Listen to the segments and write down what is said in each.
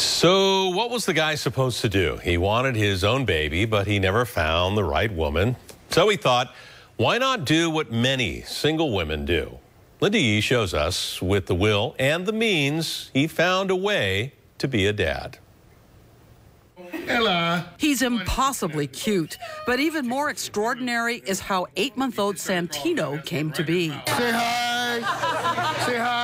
So, what was the guy supposed to do? He wanted his own baby, but he never found the right woman. So he thought, why not do what many single women do? Linda Yee shows us with the will and the means, he found a way to be a dad. Ella. He's impossibly cute, but even more extraordinary is how eight month old Santino came to be. Say hi. Say hi.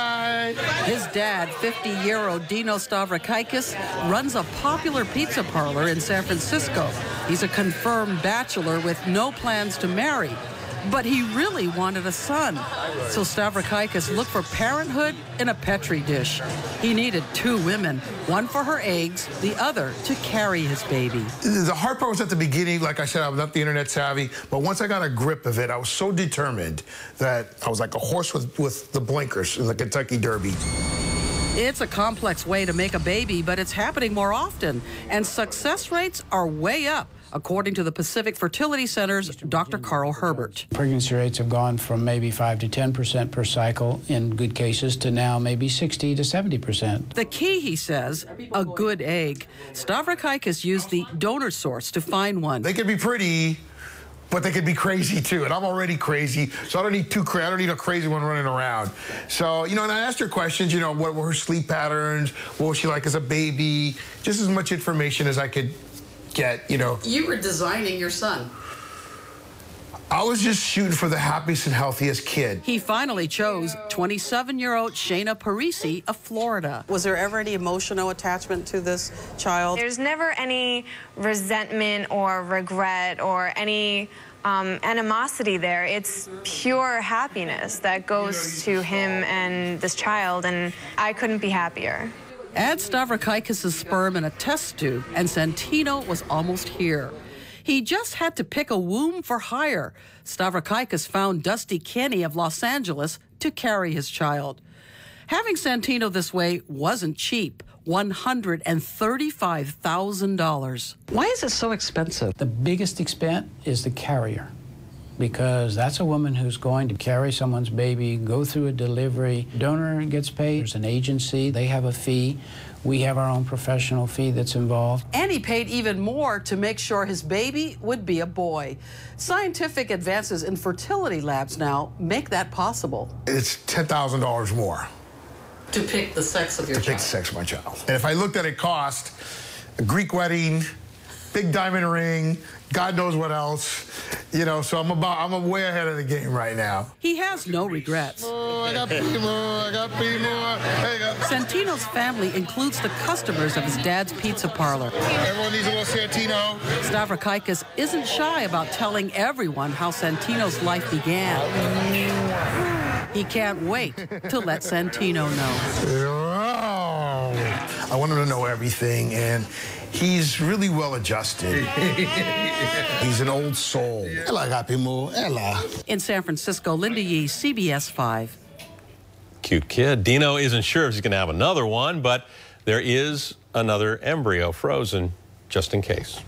His dad, 50 year old Dino Stavrakakis, runs a popular pizza parlor in San Francisco. He's a confirmed bachelor with no plans to marry. But he really wanted a son. So Stavrakakis looked for parenthood in a Petri dish. He needed two women, one for her eggs, the other to carry his baby. The hard part was at the beginning. Like I said, I was not the internet savvy. But once I got a grip of it, I was so determined that I was like a horse with, with the blinkers in the Kentucky Derby. It's a complex way to make a baby, but it's happening more often, and success rates are way up, according to the Pacific Fertility Center's Dr. Carl Herbert. Pregnancy rates have gone from maybe 5 to 10 percent per cycle in good cases to now maybe 60 to 70 percent. The key, he says, a good egg. Stavrakakis used the donor source to find one. They could be pretty, but they could be crazy too. And I'm already crazy, so I don't need two. Cra- I don't need a crazy one running around. So you know, and I asked her questions. You know, what were her sleep patterns? What was she like as a baby? Just as much information as I could get. You know, You were designing your son. I was just shooting for the happiest and healthiest kid. He finally chose 27 year old Shayna Parisi of Florida. Was there ever any emotional attachment to this child? There's never any resentment or regret or any um, animosity there. It's pure happiness that goes to him and this child, and I couldn't be happier. Add Stavrakakis' sperm in a test tube, and Santino was almost here. He just had to pick a womb for hire. Stavrakakis found Dusty Kenny of Los Angeles to carry his child. Having Santino this way wasn't cheap. $135,000. Why is it so expensive? The biggest expense is the carrier because that's a woman who's going to carry someone's baby, go through a delivery. Donor gets paid. There's an agency, they have a fee. We have our own professional fee that's involved. And he paid even more to make sure his baby would be a boy. Scientific advances in fertility labs now make that possible. It's ten thousand dollars more To pick the sex of your to pick the sex of my child. And if I looked at it cost, a Greek wedding, big diamond ring, God knows what else. You know, so I'm about I'm way ahead of the game right now. He has no regrets. Oh, I got pee more, I got pee more. Hey, got... Santino's family includes the customers of his dad's pizza parlor. Everyone needs a little Santino. Stavrakakis isn't shy about telling everyone how Santino's life began. He can't wait to let Santino know. I want him to know everything, and he's really well adjusted. he's an old soul. Ella got. Ella. In San Francisco, Linda Yee, CBS 5. Cute kid. Dino isn't sure if he's going to have another one, but there is another embryo frozen just in case.